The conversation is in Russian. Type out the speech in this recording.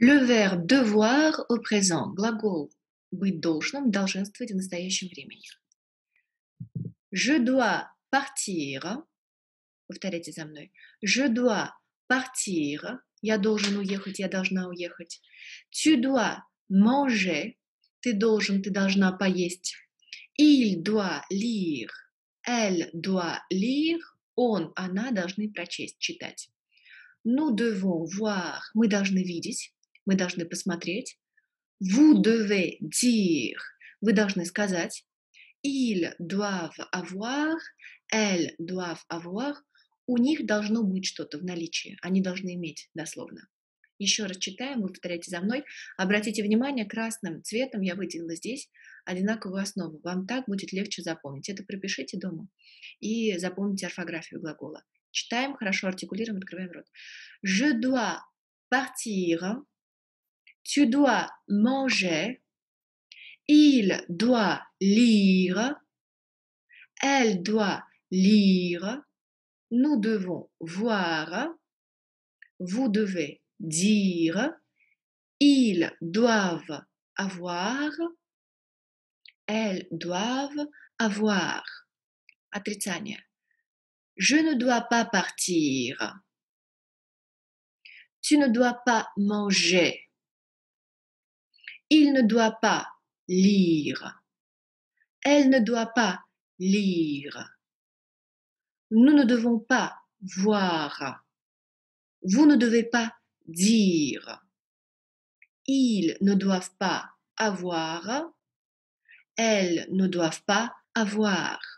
Le verbe devoir au présent, глагол быть должным, долженствовать в настоящем времени. Je dois partir. Повторяйте за мной. Je dois partir. Я должен уехать, я должна уехать. Tu dois manger. Ты должен, ты должна поесть. Il doit lire. Elle doit lire. Он, она должны прочесть, читать. Nous devons voir. Мы должны видеть. Мы должны посмотреть. Vous devez dire. Вы должны сказать. Ils doivent avoir. Elles doivent avoir. У них должно быть что-то в наличии. Они должны иметь, дословно. Еще раз читаем, вы повторяйте за мной. Обратите внимание, красным цветом я выделила здесь одинаковую основу. Вам так будет легче запомнить. Это пропишите дома и запомните орфографию глагола. Читаем, хорошо артикулируем, открываем рот. Je dois partir. Tu dois manger. Il doit lire. Elle doit lire. Nous devons voir. Vous devez dire. Ils doivent avoir. Elles doivent avoir. Отрицание. Je ne dois pas partir. Tu ne dois pas manger. Il ne doit pas lire. Elle ne doit pas lire. Nous ne devons pas voir. Vous ne devez pas dire. Ils ne doivent pas avoir. Elles ne doivent pas avoir.